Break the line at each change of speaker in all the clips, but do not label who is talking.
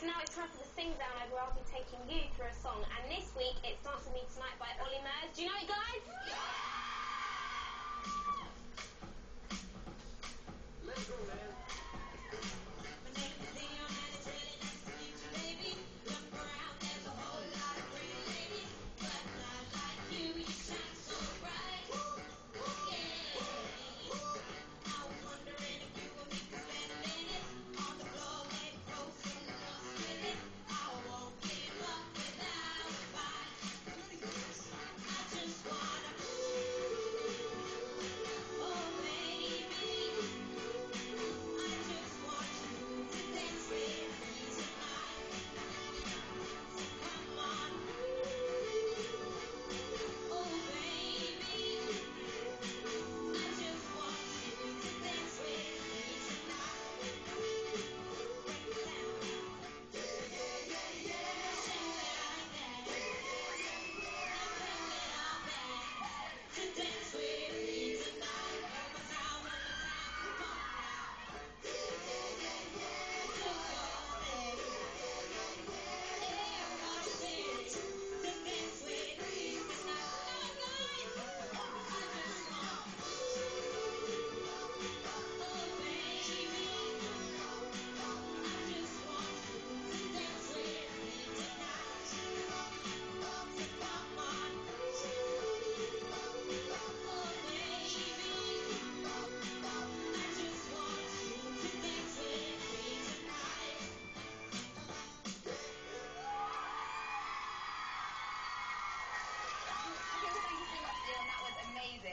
so now it's time for the sing down where I'll be taking you through a song. And this week it's Dance With Me Tonight by Olly Murs. Do you know it, guys?
Let's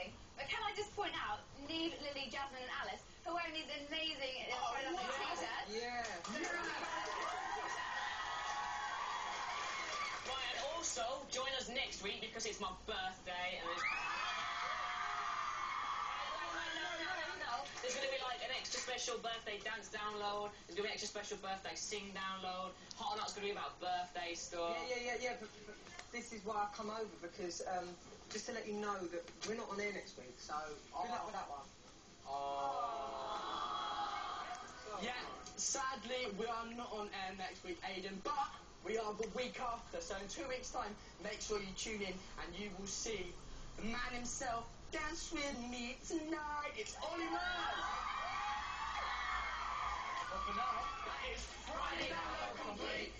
amazing. But can I just point out, Neve, Lily, Jasmine, and Alice, who are wearing these amazing uh, Friday t-shirts.
Yeah.
Right, and also join us next week because it's my birthday and there's. There's going to be like an extra special birthday dance download. There's going to be extra special birthday sing download. Hot or Not's going to be about birthday stuff.
Yeah, yeah, yeah, yeah. But, but this is why I come over because um, just to let you know that we're not on air next week. So good luck with that one. Oh.
Yeah, sadly, we are not on air next week, Aiden, but we are the week after. So in two weeks' time, make sure you tune in and you will see the man himself dance with me tonight. It's Olly Murs. Is Friday Download Complete.